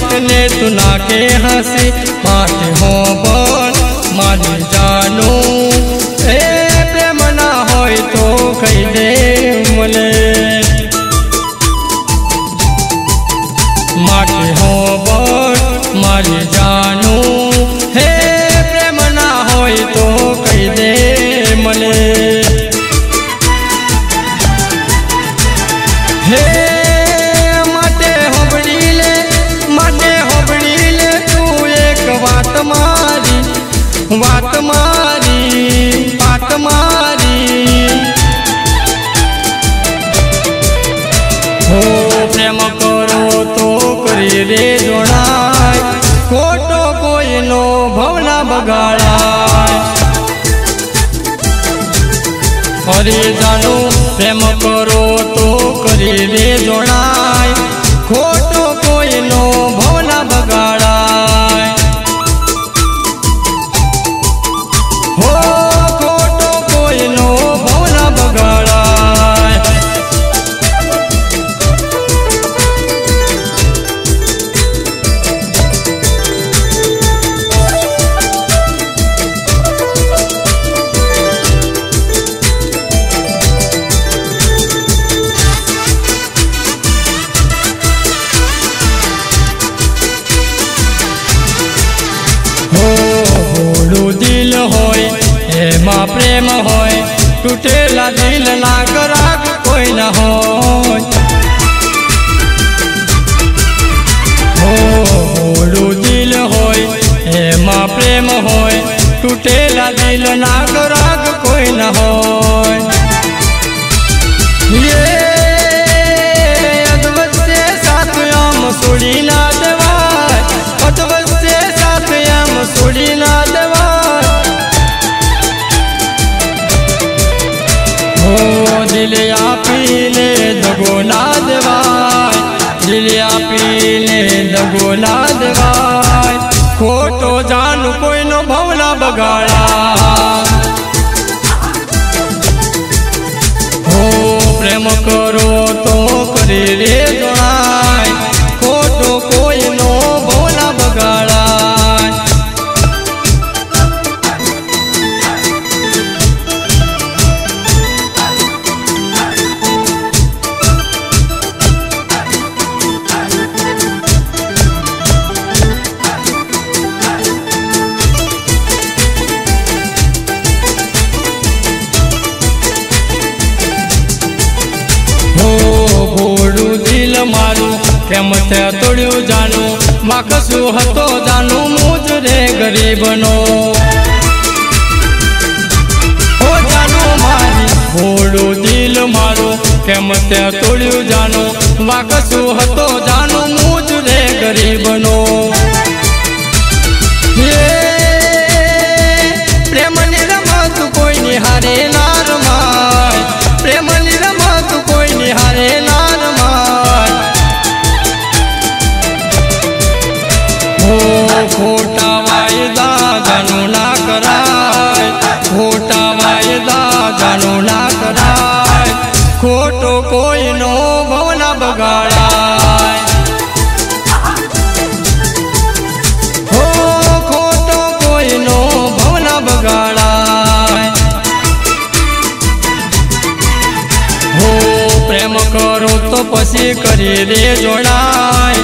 પ્રેમની વાતને તું નાખે હસી માટે હો બોલ મારી જાનું એ પ્રેમ ના હોય તો કહી દે મને માટે હો બોલ મારી પ્રેમ કરો તો કરી રે જોડાય. ખોટો કોઈનો ભવના બગાડાય. હરે જાનું પ્રેમ કરો તો કરી રે જોડાય. એમાં પ્રેમ હોય, તૂટેલા દિલ ના ગરાગ કોઈ ના હોય. હોલું દિલ હોય, એમાં પ્રેમ હોય, તૂટેલા દિલ ભવના મારું કેમ તે તોડ્યું જાનું માકસું હતો જાનું મુજ રે ગરીબનો. ભોળું દિલ મારું કેમ તે તોડ્યું જાનું વાકસું હતો જાનું ખોટા વાયદા જાનું ના કરાય. ખોટા વાયદા જાનું ના કરાય. ખોટો કોઈનો ભવના બગાડાય. હો, ખોટો કોઈનો ભવના બગાડાય. હો, પ્રેમ કરો તો પછી કરી દે જોડાય